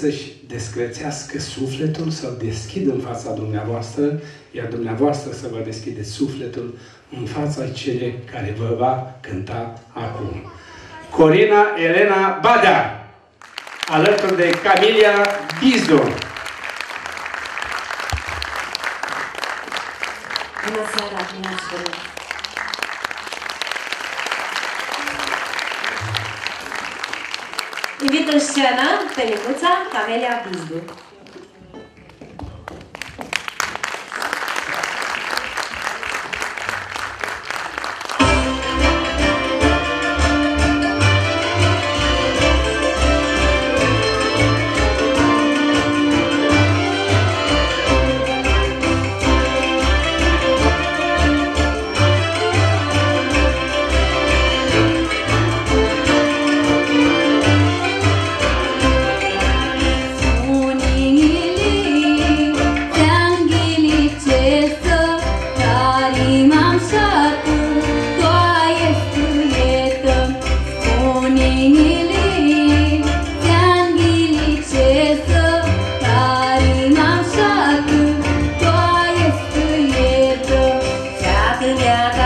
să-și descrețească sufletul, să-l deschidă în fața dumneavoastră, iar dumneavoastră să vă deschideți sufletul în fața celei care vă va cânta acum. Corina Elena Badea, alături de Camilia Bizdo. Bună seara, bine ați venit! Invito Luciana, pergunta Camélia Bisbo. Yeah.